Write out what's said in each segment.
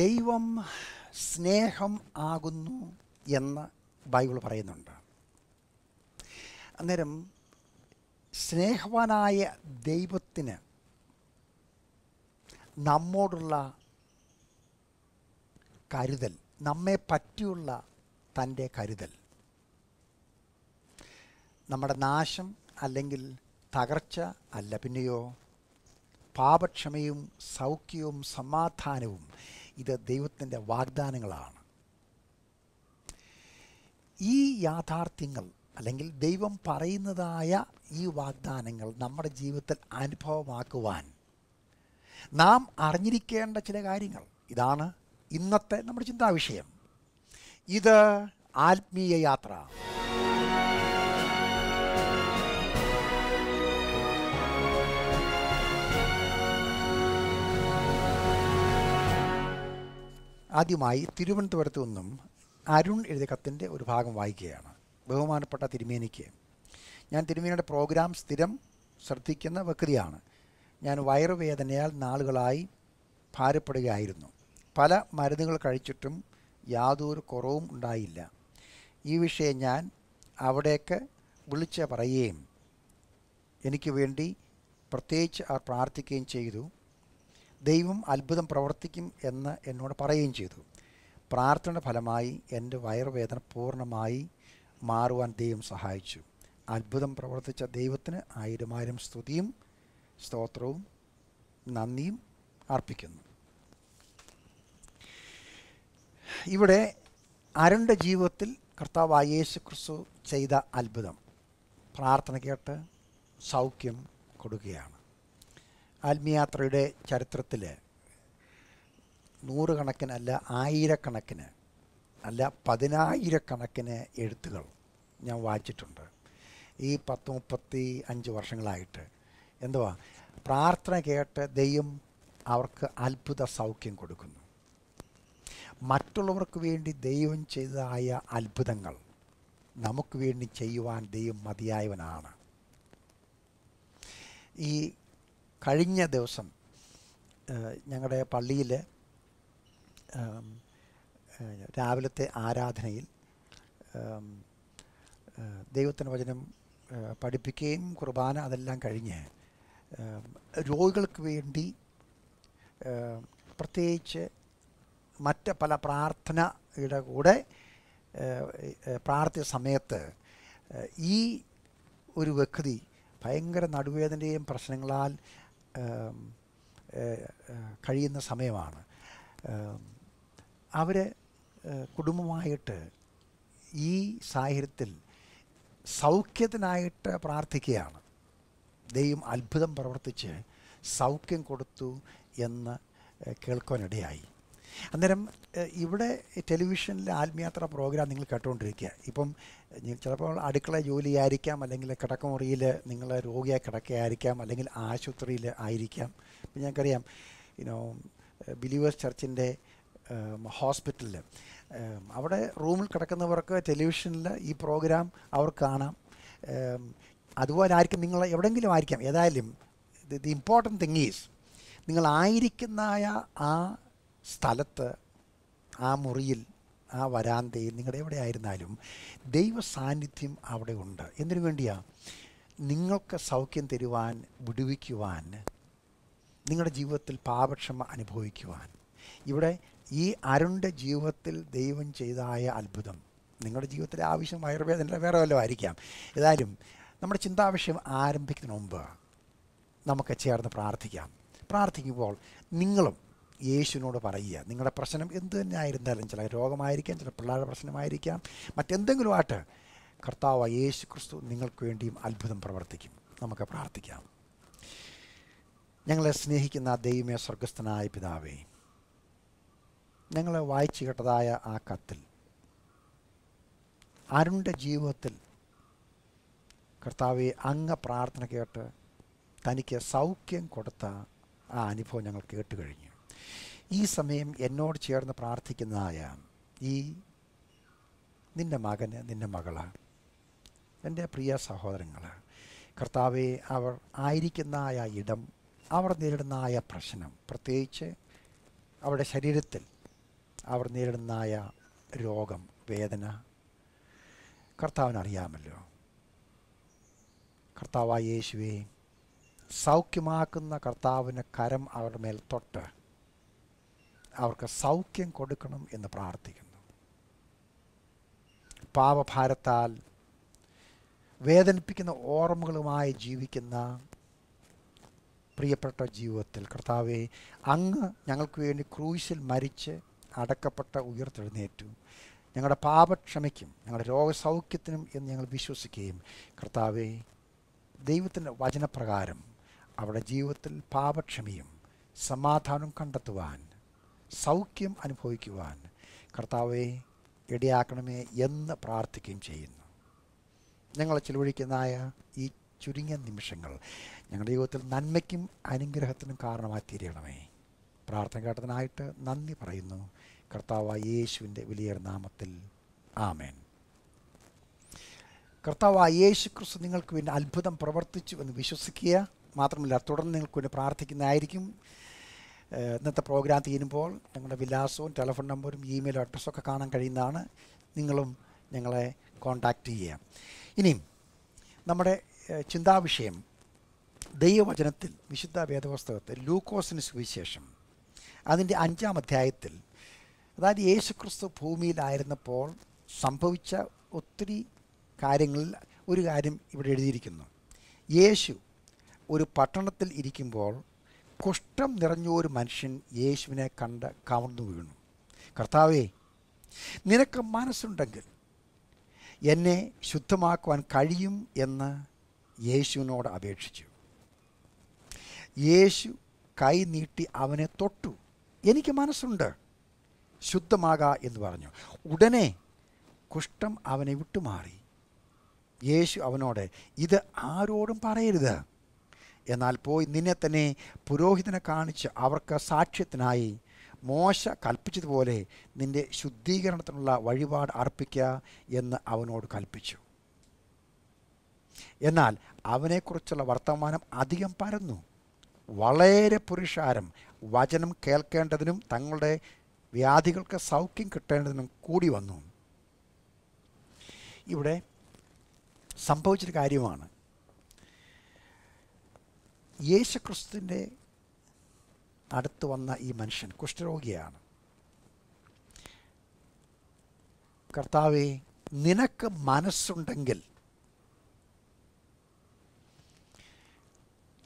ദൈവം സ്നേഹം ആകുന്നു എന്ന് ബൈബിൾ പറയുന്നുണ്ട്. അന്നേരം സ്നേഹവാനായ ദൈവത്തിന് നമ്മോടുള്ള കരുതൽ നമ്മെ പറ്റിയുള്ള തന്റെ കരുതൽ നമ്മുടെ നാശം അല്ലെങ്കിൽ തകർച്ച അല്ല പിന്നെയോ പാപക്ഷമയും സൗഖ്യവും സമാധാനവും ഇത് ദൈവത്തിന്റെ വാഗ്ദാനങ്ങളാണ്. ഈ യാഥാർത്ഥ്യങ്ങൾ അല്ലെങ്കിൽ ദൈവം പറയുന്നതായ ഈ വാഗ്ദാനങ്ങൾ നമ്മുടെ ജീവിതത്തിൽ അനുഭവമാക്കുവാൻ നാം അറിഞ്ഞിരിക്കേണ്ട ചില കാര്യങ്ങൾ. ഇതാണ് ഇന്നത്തെ നമ്മുടെ ചിന്താവിഷയം. ഇത് ആത്മീയ യാത്ര. ആദ്യമായി തിരുവനന്തപുരത്ത് നിന്നും അരുൺ എഴുതിയ കത്തിന്റെ ഒരു ഭാഗം വായിക്കുകയാണ്. ബഹുമാനപ്പെട്ട തിരുമേനിക്ക്. ഞാൻ തിരുമേനിയുടെ പ്രോഗ്രാം സ്ഥിരം ശ്രദ്ധിക്കുന്ന വ്യക്തിയാണ്. ഞാൻ വയറുവേദനയാൽ നാളുകളായി ഭാരപ്പെടുകയായിരുന്നു. പല മരുന്നുകൾ കഴിച്ചിട്ടും യാതൊരു കുറവും ഉണ്ടായില്ല. ഈ വിഷയം ഞാൻ അവിടേക്ക് വിളിച്ച് പറയുകയും എനിക്ക് വേണ്ടി പ്രത്യേകിച്ച് അവർ പ്രാർത്ഥിക്കുകയും ചെയ്തു. ദൈവം അത്ഭുതം പ്രവർത്തിക്കും എന്ന് എന്നോട് പറയുകയും ചെയ്തു. പ്രാർത്ഥനയുടെ ഫലമായി എന്റെ വയറുവേദന പൂർണമായി മാറുവാൻ ദൈവം സഹായിച്ചു. അത്ഭുതം പ്രവർത്തിച്ച ദൈവത്തിന് ആയിരം ആയിരം സ്തുതിയും സ്തോത്രവും നന്ദിയും അർപ്പിക്കുന്നു. ഇവിടെ അരുണ്ട ജീവിതത്തിൽ കർത്താവായ യേശു ക്രിസ്തു ചെയ്ത അത്ഭുതം. പ്രാർത്ഥന കേട്ട് സൗഖ്യം കൊടുക്കുകയാണ്. ആത്മീയാത്രയുടെ ചരിത്രത്തിൽ നൂറുകണക്കിന് അല്ല ആയിരക്കണക്കിന് അല്ല പതിനായിരക്കണക്കിന് എഴുത്തുകൾ ഞാൻ വായിച്ചിട്ടുണ്ട്. ഈ പത്ത് മുപ്പത്തി അഞ്ച് വർഷങ്ങളായിട്ട്. എന്തുവാ? പ്രാർത്ഥന കേട്ട് ദൈവം അവർക്ക് അത്ഭുത സൗഖ്യം കൊടുക്കുന്നു. മറ്റുള്ളവർക്ക് വേണ്ടി ദൈവം ചെയ്തതായ അത്ഭുതങ്ങൾ നമുക്ക് വേണ്ടി ചെയ്യുവാൻ ദൈവം മതിയായവനാണ്. ഈ കഴിഞ്ഞ ദിവസം ഞങ്ങളുടെ പള്ളിയിൽ രാവിലത്തെ ആരാധനയിൽ ദൈവത്തിന്റെ വചനം പഠിപ്പിക്കുകയും കുർബാന അതെല്ലാം കഴിഞ്ഞ് രോഗികൾക്ക് വേണ്ടി പ്രത്യേകിച്ച് മറ്റ് പല പ്രാർത്ഥനയുടെ കൂടെ പ്രാർത്ഥന സമയത്ത് ഈ ഒരു വ്യക്തി ഭയങ്കര നടുവേദനയും പ്രശ്നങ്ങളാൽ കഴിയുന്ന സമയമാണ്. അവർ കുടുംബമായിട്ട് ഈ സാഹചര്യത്തിൽ സൗഖ്യത്തിനായിട്ട് പ്രാർത്ഥിക്കുകയാണ്. ദൈവം അത്ഭുതം പ്രവർത്തിച്ച് സൗഖ്യം കൊടുത്തു എന്ന് കേൾക്കാനിടയായി അന്നേരം ഇവിടെ ടെലിവിഷനിൽ ആത്മയാത്ര പ്രോഗ്രാം നിങ്ങൾ കേട്ടുകൊണ്ടിരിക്കുക. ഇപ്പം ചിലപ്പോൾ അടുക്കള ജോലിയായിരിക്കാം അല്ലെങ്കിൽ കിടക്കമുറിയിൽ നിങ്ങൾ രോഗിയായി കിടക്കുകയായിരിക്കാം അല്ലെങ്കിൽ ആശുപത്രിയിൽ ആയിരിക്കാം. ഇപ്പം ഞങ്ങൾക്കറിയാം യുനോ ബിലീവേഴ്സ് ചർച്ചിന്റെ ഹോസ്പിറ്റലിൽ അവിടെ റൂമിൽ കിടക്കുന്നവർക്ക് ടെലിവിഷനിൽ ഈ പ്രോഗ്രാം അവർ കാണാം. അതുപോലെ ആയിരിക്കും നിങ്ങൾ എവിടെയെങ്കിലും ആയിരിക്കാം. ഏതായാലും ദി ഇമ്പോർട്ടന്റ് തിങ് ഈസ് നിങ്ങളായിരിക്കുന്നതായ ആ സ്ഥലത്ത് ആ മുറിയിൽ ആ വരാന്തയിൽ നിങ്ങളുടെ എവിടെ ആയിരുന്നാലും ദൈവ സാന്നിധ്യം അവിടെ ഉണ്ട്. എന്തിനു വേണ്ടിയാണ് നിങ്ങൾക്ക് സൗഖ്യം തരുവാൻ വിടുവിക്കുവാൻ നിങ്ങളുടെ ജീവിതത്തിൽ പാപക്ഷമ അനുഭവിക്കുവാൻ. ഇവിടെ ഈ അരുണിന്റെ ജീവിതത്തിൽ ദൈവം ചെയ്തായ അത്ഭുതം. നിങ്ങളുടെ ജീവിതത്തിലെ ആവശ്യം ആയുർവേദന വേറെ വല്ലതും ആയിരിക്കാം. ഏതായാലും നമ്മുടെ ചിന്താവിഷയം ആരംഭിക്കുന്നതിന് മുമ്പ് നമുക്ക് ചേർന്ന് പ്രാർത്ഥിക്കാം. പ്രാർത്ഥിക്കുമ്പോൾ നിങ്ങളും യേശുവിനോട് പറയുക. നിങ്ങളുടെ പ്രശ്നം എന്ത് തന്നെ ആയിരുന്നാലും ചില രോഗമായിരിക്കാം ചില പിള്ളേരുടെ പ്രശ്നമായിരിക്കാം. മറ്റെന്തെങ്കിലും ആയിട്ട് കർത്താവ് യേശു ക്രിസ്തു നിങ്ങൾക്ക് വേണ്ടിയും അത്ഭുതം പ്രവർത്തിക്കും. നമുക്ക് പ്രാർത്ഥിക്കാം. ഞങ്ങളെ സ്നേഹിക്കുന്ന ദൈവമേ സ്വർഗസ്ഥനായ പിതാവേ ഞങ്ങൾ വായിച്ചു കേട്ടതായ ആ കത്തിൽ അരുണിന്റെ ജീവിതത്തിൽ കർത്താവെ അങ്ങ പ്രാർത്ഥന കേട്ട് തനിക്ക് സൗഖ്യം കൊടുത്ത ആ അനുഭവം ഞങ്ങൾ കേട്ട് കഴിഞ്ഞു ഈ സമയം എന്നോട് ചേർന്ന് പ്രാർത്ഥിക്കുന്നതായ ഈ നിന്റെ മകന് നിന്റെ മകൾ എന്റെ പ്രിയ സഹോദരങ്ങൾ കർത്താവെ അവർ ആയിരിക്കുന്നതായ ഇടം അവർ നേരിടുന്നതായ പ്രശ്നം പ്രത്യേകിച്ച് അവരുടെ ശരീരത്തിൽ അവർ നേരിടുന്നതായ രോഗം വേദന കർത്താവിനറിയാമല്ലോ കർത്താവായ യേശുവേ സൗഖ്യമാക്കുന്ന കർത്താവിന് കരം അവരുടെ മേൽ തൊട്ട് അവർക്ക് സൗഖ്യം കൊടുക്കണം എന്ന് പ്രാർത്ഥിക്കുന്നു. പാപഭാരത്താൽ വേദനിപ്പിക്കുന്ന ഓർമ്മകളുമായി ജീവിക്കുന്ന പ്രിയപ്പെട്ട ജീവിതത്തിൽ കർത്താവെ അങ്ങ് ഞങ്ങൾക്ക് വേണ്ടി ക്രൂശിൽ മരിച്ച് അടക്കപ്പെട്ട ഉയർത്തെഴുന്നേറ്റു. ഞങ്ങളുടെ പാപക്ഷമയ്ക്കും ഞങ്ങളുടെ രോഗസൗഖ്യത്തിനും എന്ന് ഞങ്ങൾ വിശ്വസിക്കുകയും കർത്താവെ ദൈവത്തിന്റെ വചനപ്രകാരം അവരുടെ ജീവിതത്തിൽ പാപക്ഷമയും സമാധാനം കണ്ടെത്തുവാൻ സൗഖ്യം അനുഭവിക്കുവാൻ കർത്താവെ ഇടയാക്കണമേ എന്ന് പ്രാർത്ഥിക്കുകയും ചെയ്യുന്നു. ഞങ്ങൾ ചിലവഴിക്കുന്നതായ ഈ ചുരുങ്ങിയ നിമിഷങ്ങൾ ഞങ്ങളുടെ ജീവിതത്തിൽ നന്മയ്ക്കും അനുഗ്രഹത്തിനും കാരണമായി തീരണമേ. പ്രാർത്ഥന കേട്ടതിനായിട്ട് നന്ദി പറയുന്നു. കർത്താവായ യേശുവിന്റെ വലിയ നാമത്തിൽ ആമേൻ. കർത്താവായ യേശു ക്രിസ്തു നിങ്ങൾക്ക് വേണ്ടി അത്ഭുതം പ്രവർത്തിച്ചു എന്ന് വിശ്വസിക്കുക. മാത്രമല്ല തുടർന്ന് നിങ്ങൾക്ക് വേണ്ടി പ്രാർത്ഥിക്കുന്നതായിരിക്കും. ഇന്നത്തെ പ്രോഗ്രാം തീരുമ്പോൾ ഞങ്ങളുടെ വിലാസവും ടെലിഫോൺ നമ്പറും ഇമെയിൽ അഡ്രസ്സും ഒക്കെ കാണാൻ കഴിയുന്നതാണ്. നിങ്ങളും ഞങ്ങളെ കോൺടാക്റ്റ് ചെയ്യുക. ഇനിയും നമ്മുടെ ചിന്താവിഷയം ദൈവവചനത്തിൽ വിശുദ്ധ വേദപുസ്തകത്തിൽ ലൂക്കോസിന് സുവിശേഷം അതിന്റെ അഞ്ചാം അധ്യായത്തിൽ അതായത് യേശുക്രിസ്തു ഭൂമിയിലായിരുന്നപ്പോൾ സംഭവിച്ച ഒത്തിരി കാര്യങ്ങളിൽ ഒരു കാര്യം ഇവിടെ എഴുതിയിരിക്കുന്നു. യേശു ഒരു പട്ടണത്തിൽ ഇരിക്കുമ്പോൾ കുഷ്ഠം നിറഞ്ഞ ഒരു മനുഷ്യൻ യേശുവിനെ കണ്ട് കവർന്നു വീണു. കർത്താവേ നിനക്ക് മനസ്സുണ്ടെങ്കിൽ എന്നെ ശുദ്ധമാക്കുവാൻ കഴിയും എന്ന് യേശുവിനോട് അപേക്ഷിച്ചു. യേശു കൈ നീട്ടി അവനെ തൊട്ടു. എനിക്ക് മനസ്സുണ്ട്. ശുദ്ധമാക എന്ന് പറഞ്ഞു. ഉടനെ കുഷ്ഠം അവനെ വിട്ടുമാറി. യേശു അവനോട് ഇത് ആരോടും പറയരുത്. എന്നാൽ പോയി നിന്നെ തന്നെ പുരോഹിതനെ കാണിച്ച് അവർക്ക് സാക്ഷ്യത്തിനായി മോശ കൽപ്പിച്ചതുപോലെ നിന്റെ ശുദ്ധീകരണത്തിനുള്ള വഴിപാട് അർപ്പിക്കുക എന്ന് അവനോട് കൽപ്പിച്ചു. എന്നാൽ അവനെക്കുറിച്ചുള്ള വർത്തമാനം അധികം പരന്നു. വളരെ പുരുഷാരം. വചനം കേൾക്കേണ്ടതിനും തങ്ങളുടെ വ്യാധികൾക്ക് സൗഖ്യം കിട്ടേണ്ടതിനും കൂടി വന്നു. ഇവിടെ സംഭവിച്ചൊരു കാര്യമാണ്. യേശുക്രിസ്തുവിന്റെ അടുത്ത് വന്ന ഈ മനുഷ്യൻ കുഷ്ഠരോഗിയാണ്. കർത്താവെ നിനക്ക് മനസ്സുണ്ടെങ്കിൽ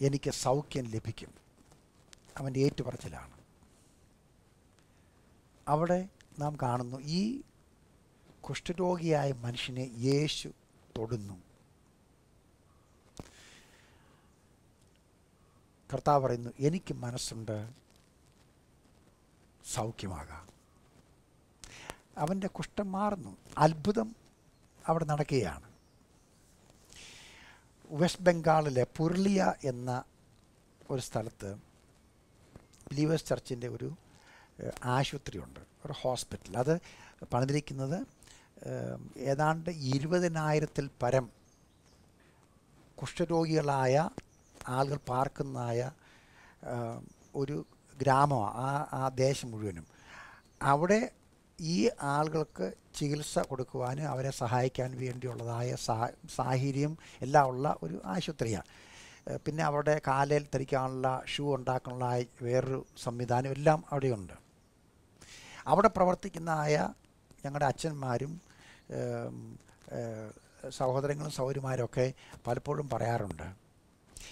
എനിക്ക് സൗഖ്യം ലഭിക്കും. അവന്റെ ഏറ്റുപറച്ചിലാണ്. അവിടെ നാം കാണുന്നു ഈ കുഷ്ഠരോഗിയായ മനുഷ്യനെ യേശു തൊടുന്നു. കർത്താവ് പറയുന്നു എനിക്ക് മനസ്സുണ്ട്. സൗഖ്യമാകാം. അവന്റെ കുഷ്ഠം മാറുന്നു. അത്ഭുതം അവിടെ നടക്കുകയാണ്. വെസ്റ്റ് ബംഗാളിലെ പുരുളിയ എന്ന ഒരു സ്ഥലത്ത് ബിലീവേഴ്സ് ചർച്ചിന്റെ ഒരു ആശുപത്രിയുണ്ട്. ഒരു ഹോസ്പിറ്റൽ. അത് പണിതിരിക്കുന്നത് ഏതാണ്ട് ഇരുപതിനായിരത്തിൽ പരം കുഷ്ഠരോഗികളായ ആളുകൾ പാർക്കുന്നതായ ഒരു ഗ്രാമമാണ് ആ ആ ദേശം മുഴുവനും. അവിടെ ഈ ആളുകൾക്ക് ചികിത്സ കൊടുക്കുവാനും അവരെ സഹായിക്കാൻ വേണ്ടിയുള്ളതായ സാഹചര്യം എല്ലാം ഉള്ള ഒരു ആശുപത്രിയാണ്. പിന്നെ അവിടെ കാലയിൽ ധരിക്കാനുള്ള ഷൂ ഉണ്ടാക്കാനുള്ള വേറൊരു സംവിധാനം എല്ലാം അവിടെയുണ്ട്. അവിടെ പ്രവർത്തിക്കുന്നതായ ഞങ്ങളുടെ അച്ഛന്മാരും സഹോദരങ്ങളും സൗകര്യമാരും ഒക്കെ പലപ്പോഴും പറയാറുണ്ട്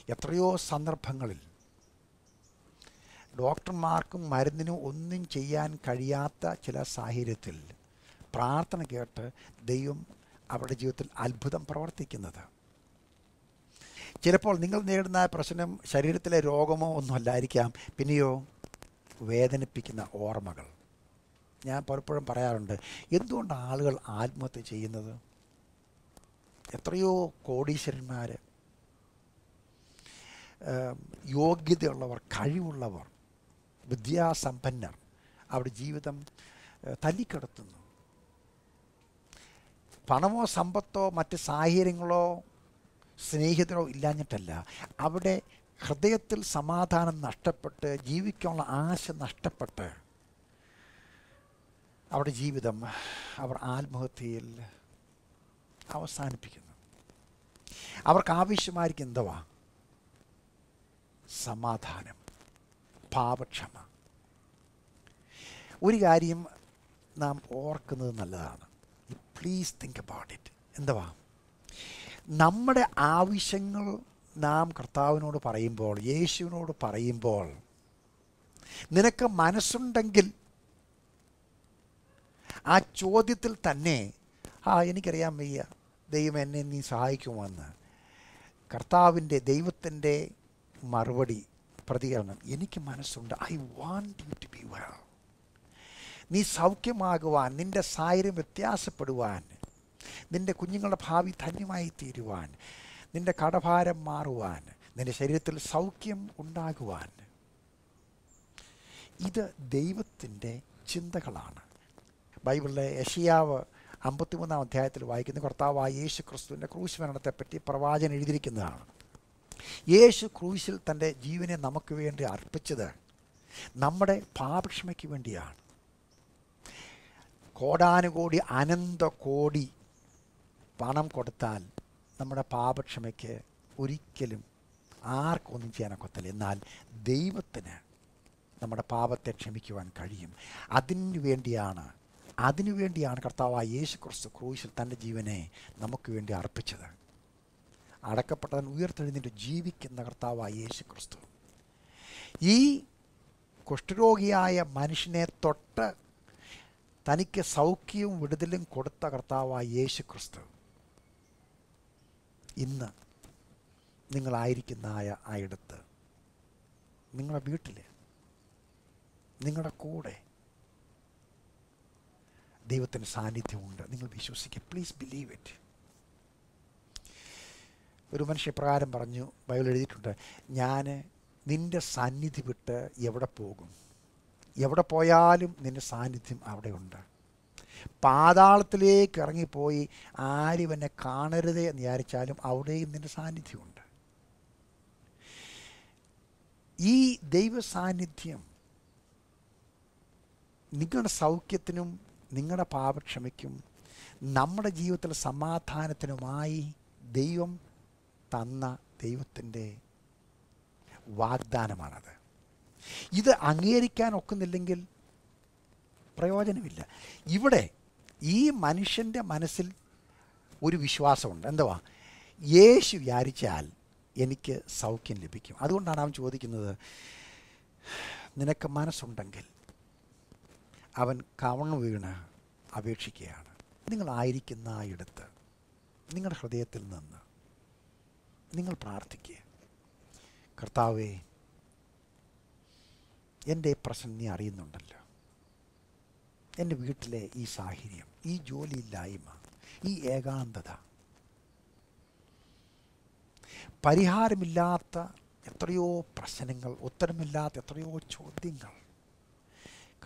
എത്രയോ സന്ദർഭങ്ങളിൽ ഡോക്ടർമാർക്കും മരുന്നിനും ഒന്നും ചെയ്യാൻ കഴിയാത്ത ചില സാഹചര്യത്തിൽ പ്രാർത്ഥന കേട്ട് ദൈവം അവരുടെ ജീവിതത്തിൽ അത്ഭുതം പ്രവർത്തിക്കുന്നത്. ചിലപ്പോൾ നിങ്ങൾ നേരിടുന്ന പ്രശ്നം ശരീരത്തിലെ രോഗമോ ഒന്നും അല്ലായിരിക്കാം. പിന്നെയോ വേദനിപ്പിക്കുന്ന ഓർമ്മകൾ. ഞാൻ പലപ്പോഴും പറയാറുണ്ട് എന്തുകൊണ്ട് ആളുകൾ ആത്മഹത്യ ചെയ്യുന്നത്? എത്രയോ കോടീശ്വരന്മാർ യോഗ്യതയുള്ളവർ കഴിവുള്ളവർ വിദ്യാസമ്പന്നർ അവരുടെ ജീവിതം തല്ലിക്കിടത്തുന്നു. പണമോ സമ്പത്തോ മറ്റ് സാഹചര്യങ്ങളോ സ്നേഹിതരോ ഇല്ലാഞ്ഞിട്ടല്ല. അവിടെ ഹൃദയത്തിൽ സമാധാനം നഷ്ടപ്പെട്ട് ജീവിക്കാനുള്ള ആശ നഷ്ടപ്പെട്ട് അവരുടെ ജീവിതം അവർ ആത്മഹത്യയിൽ അവസാനിപ്പിക്കുന്നു. അവർക്ക് ആവശ്യമായിരിക്കും എന്തുവാ? സമാധാനം പാപക്ഷമ. ഒരു കാര്യം നാം ഓർക്കുന്നത് നല്ലതാണ്. പ്ലീസ് തിങ്ക് അബൌട്ട് ഇറ്റ് എന്തുവാ? നമ്മുടെ ആവശ്യങ്ങൾ നാം കർത്താവിനോട് പറയുമ്പോൾ യേശുവിനോട് പറയുമ്പോൾ നിനക്ക് മനസ്സുണ്ടെങ്കിൽ ആ ചോദ്യത്തിൽ തന്നെ ആ എനിക്കറിയാൻ വയ്യ. ദൈവം എന്നെ നീ സഹായിക്കുമെന്ന് കർത്താവിന്റെ ദൈവത്തിന്റെ മറുപടി പ്രതികരണം. എനിക്ക് മനസ്സുണ്ട്. I want you to be well നീ സൗഖ്യമാകുവാൻ നിന്റെ സാഹചര്യം വ്യത്യാസപ്പെടുവാൻ നിന്റെ കുഞ്ഞുങ്ങളുടെ ഭാവി ധന്യമായി തീരുവാൻ നിന്റെ കടഭാരം മാറുവാൻ നിന്റെ ശരീരത്തിൽ സൗഖ്യം ഉണ്ടാകുവാൻ. ഇത് ദൈവത്തിന്റെ ചിന്തകളാണ്. ബൈബിളിലെ യഷിയാവ് അമ്പത്തിമൂന്നാം അധ്യായത്തിൽ വായിക്കുന്ന കർത്താവായ യേശു ക്രിസ്തുവിന്റെ ക്രൂശ് മരണത്തെപ്പറ്റി പ്രവാചകൻ എഴുതിയിരിക്കുന്നതാണ്. യേശു ക്രൂശിൽ തന്റെ ജീവനെ നമുക്ക് വേണ്ടി അർപ്പിച്ചത് നമ്മുടെ പാപക്ഷമയ്ക്ക് വേണ്ടിയാണ്. കോടാനുകോടി അനന്ത കോടി പണം കൊടുത്താൽ നമ്മുടെ പാപക്ഷമയ്ക്ക് ഒരിക്കലും ആർക്കൊന്നും ചെയ്യാനൊക്കത്തില്ല എന്നാൽ ദൈവത്തിന് നമ്മുടെ പാപത്തെ ക്ഷമിക്കുവാൻ കഴിയും. അതിനു വേണ്ടിയാണ് അതിനു വേണ്ടിയാണ് കർത്താവായ യേശു ക്രിസ്തു ക്രൂശിൽ തന്റെ ജീവനെ നമുക്ക് വേണ്ടി അർപ്പിച്ചത്. അടക്കപ്പെട്ടവൻ ഉയർത്തെഴുന്നിട്ട് ജീവിക്കുന്ന കർത്താവായ യേശു ക്രിസ്തു ഈ കുഷ്ഠരോഗിയായ മനുഷ്യനെ തൊട്ട് തനിക്ക് സൗഖ്യവും വിടുതലും കൊടുത്ത കർത്താവായ യേശു ക്രിസ്തു ഇന്ന് നിങ്ങളായിരിക്കുന്ന ആയ ആ ഇടത്ത് നിങ്ങളുടെ വീട്ടിൽ നിങ്ങളുടെ കൂടെ ദൈവത്തിന്റെ സാന്നിധ്യമുണ്ട്. നിങ്ങൾ വിശ്വസിക്കുക. പ്ലീസ് ബിലീവ് ഇറ്റ് ഒരു മനുഷ്യ പ്രകാരം പറഞ്ഞു ബൈബിൾ എഴുതിയിട്ടുണ്ട് ഞാൻ നിന്റെ സാന്നിധ്യം വിട്ട് എവിടെ പോകും? എവിടെ പോയാലും നിന്റെ സാന്നിധ്യം അവിടെയുണ്ട്. പാതാളത്തിലേക്ക് ഇറങ്ങിപ്പോയി ആരും എന്നെ കാണരുത് എന്ന് വിചാരിച്ചാലും അവിടെയും നിന്റെ സാന്നിധ്യമുണ്ട്. ഈ ദൈവ സാന്നിധ്യം നിങ്ങളുടെ സൗഖ്യത്തിനും നിങ്ങളുടെ പാപക്ഷമയ്ക്കും നമ്മുടെ ജീവിതത്തിലെ സമാധാനത്തിനുമായി ദൈവം തന്ന ദൈവത്തിന്റെ വാഗ്ദാനമാണത്. ഇത് അംഗീകരിക്കാൻ ഒക്കുന്നില്ലെങ്കിൽ പ്രയോജനമില്ല. ഇവിടെ ഈ മനുഷ്യന്റെ മനസ്സിൽ ഒരു വിശ്വാസമുണ്ട്. എന്തുവാ? യേശു വിചാരിച്ചാൽ എനിക്ക് സൗഖ്യം ലഭിക്കും. അതുകൊണ്ടാണ് അവൻ ചോദിക്കുന്നത് നിനക്ക് മനസ്സുണ്ടെങ്കിൽ അവൻ കവണ് വീണ് അപേക്ഷിക്കുകയാണ്. നിങ്ങളായിരിക്കുന്ന ആ ഇടത്ത് നിങ്ങളുടെ ഹൃദയത്തിൽ നിന്ന് നിങ്ങൾ പ്രാർത്ഥിക്കുക കർത്താവേ എന്റെ പ്രശ്നം നീ അറിയുന്നുണ്ടല്ലോ. എന്റെ വീട്ടിലെ ഈ സാഹചര്യം ഈ ജോലിയില്ലായ്മ ഈ ഏകാന്തത പരിഹാരമില്ലാത്ത എത്രയോ പ്രശ്നങ്ങൾ ഉത്തരമില്ലാത്ത എത്രയോ ചോദ്യങ്ങൾ.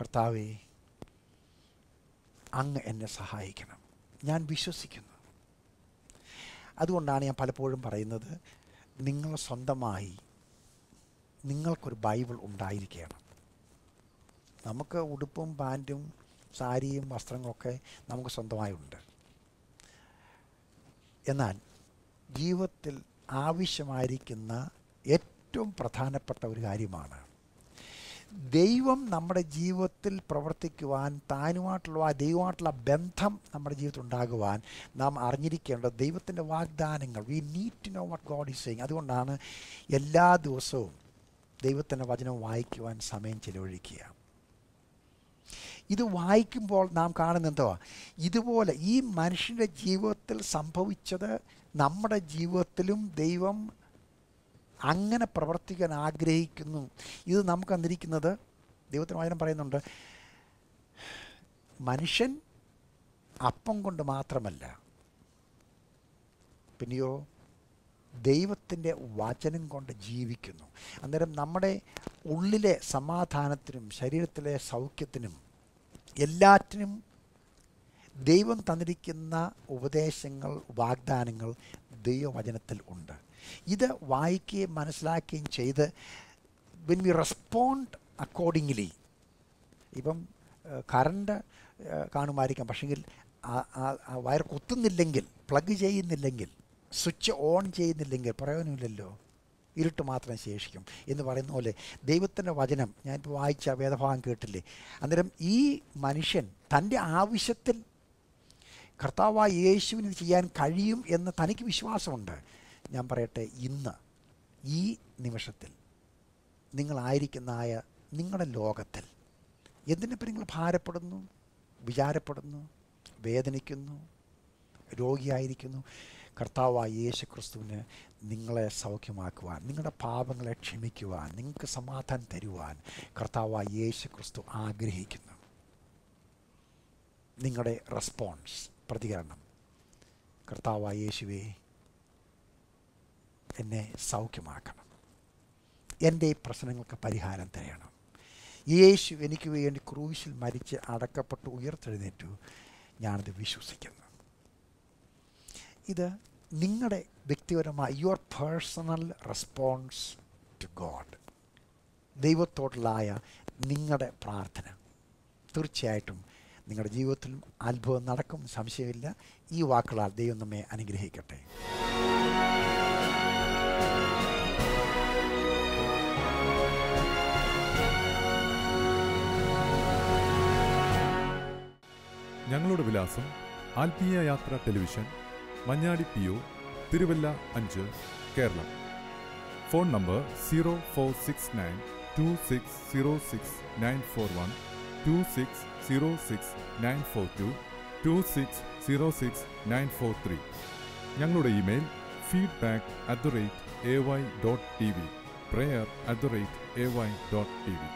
കർത്താവേ അങ്ങ് എന്നെ സഹായിക്കണം. ഞാൻ വിശ്വസിക്കുന്നു. അതുകൊണ്ടാണ് ഞാൻ പലപ്പോഴും പറയുന്നത് നിങ്ങൾ സ്വന്തമായി നിങ്ങൾക്കൊരു ബൈബിൾ ഉണ്ടായിരിക്കണം. നമുക്ക് ഉടുപ്പും പാന്റും സാരിയും വസ്ത്രങ്ങളൊക്കെ നമുക്ക് സ്വന്തമായി ഉണ്ട് എന്നാൽ ജീവിതത്തിൽ ആവശ്യമായിരിക്കുന്ന ഏറ്റവും പ്രധാനപ്പെട്ട ഒരു കാര്യമാണ് ദൈവം നമ്മുടെ ജീവിതത്തിൽ പ്രവർത്തിക്കുവാൻ താനുമായിട്ടുള്ള ആ ദൈവമായിട്ടുള്ള ബന്ധം നമ്മുടെ ജീവിതത്തിൽ ഉണ്ടാകുവാൻ നാം അറിഞ്ഞിരിക്കേണ്ട ദൈവത്തിന്റെ വാഗ്ദാനങ്ങൾ. We need to know what God is saying അതുകൊണ്ടാണ് എല്ലാ ദിവസവും ദൈവത്തിന്റെ വചനം വായിക്കുവാൻ സമയം ചിലവഴിക്കുക. ഇത് വായിക്കുമ്പോൾ നാം കാണുന്ന എന്തോ ഇതുപോലെ ഈ മനുഷ്യന്റെ ജീവിതത്തിൽ സംഭവിച്ചത് നമ്മുടെ ജീവിതത്തിലും ദൈവം അങ്ങനെ പ്രവർത്തിക്കാൻ ആഗ്രഹിക്കുന്നു. ഇത് നമുക്ക് അന്നിരിക്കുന്നത് ദൈവത്തിന് വചനം പറയുന്നുണ്ട് മനുഷ്യൻ അപ്പം കൊണ്ട് മാത്രമല്ല പിന്നെയോ ദൈവത്തിന്റെ വചനം കൊണ്ട് ജീവിക്കുന്നു. അന്നേരം നമ്മുടെ ഉള്ളിലെ സമാധാനത്തിനും ശരീരത്തിലെ സൗഖ്യത്തിനും എല്ലാറ്റിനും ദൈവം തന്നിരിക്കുന്ന ഉപദേശങ്ങൾ വാഗ്ദാനങ്ങൾ ദൈവവചനത്തിൽ ഉണ്ട്. ഇത് വായിക്കുകയും മനസ്സിലാക്കുകയും ചെയ്ത് വെൻ വി റെസ്പോണ്ട് അക്കോർഡിംഗ്ലി ഇപ്പം കറണ്ട് കാണുമായിരിക്കാം. പക്ഷെങ്കിൽ വയർ കുത്തുന്നില്ലെങ്കിൽ പ്ലഗ് ചെയ്യുന്നില്ലെങ്കിൽ സ്വിച്ച് ഓൺ ചെയ്യുന്നില്ലെങ്കിൽ പ്രയോജനമില്ലല്ലോ. ഇരുട്ട് മാത്രം ശേഷിക്കും എന്ന് പറയുന്ന പോലെ ദൈവത്തിന്റെ വചനം ഞാനിപ്പോൾ വായിച്ച വേദഭാഗം കേട്ടില്ലേ? അന്നേരം ഈ മനുഷ്യൻ തന്റെ ആവശ്യത്തിൽ കർത്താവായ യേശുവിന് ചെയ്യാൻ കഴിയും എന്ന് തനിക്ക് വിശ്വാസമുണ്ട്. ഞാൻ പറയട്ടെ ഇന്ന് ഈ നിമിഷത്തിൽ നിങ്ങളായിരിക്കുന്നതായ നിങ്ങളുടെ ലോകത്തിൽ എന്തിനെപ്പറ്റി നിങ്ങൾ ഭാരപ്പെടുന്നു വിചാരപ്പെടുന്നു വേദനിക്കുന്നു രോഗിയായിരിക്കുന്നു? കർത്താവായ യേശു ക്രിസ്തുവിന് നിങ്ങളെ സൗഖ്യമാക്കുവാൻ നിങ്ങളുടെ പാപങ്ങളെ ക്ഷമിക്കുവാൻ നിങ്ങൾക്ക് സമാധാനം തരുവാൻ കർത്താവായ യേശു ക്രിസ്തു ആഗ്രഹിക്കുന്നു. നിങ്ങളുടെ റെസ്പോൺസ് പ്രതികരണം. കർത്താവായ യേശുവേ എന്നെ സൗഖ്യമാക്കണം. എന്റെ ഈ പ്രശ്നങ്ങൾക്ക് പരിഹാരം തരണം. യേശു എനിക്ക് വേണ്ടി ക്രൂശിൽ മരിച്ച് അടക്കപ്പെട്ട് ഉയർത്തെഴുന്നേറ്റു. ഞാനത് വിശ്വസിക്കുന്നു. ഇത് നിങ്ങളുടെ വ്യക്തിപരമായ your personal response to God ദൈവത്തോടുള്ളായ നിങ്ങളുടെ പ്രാർത്ഥന. തീർച്ചയായിട്ടും നിങ്ങളുടെ ജീവിതത്തിലും അത്ഭുതം നടക്കും. സംശയമില്ല. ഈ വാക്കുകളാൽ ദൈവം നമ്മെ അനുഗ്രഹിക്കട്ടെ. ഞങ്ങളുടെ വിലാസം. Athmeeya Yathra television Manjadi P O Thiruvalla അഞ്ച് Keralam. Phone number zero four six nine two six zero six nine four one two six zero six nine four two two six zero six nine four three. ഞങ്ങളുടെ email feedback at the rate A Y dot T V prayer at the rate A Y dot T V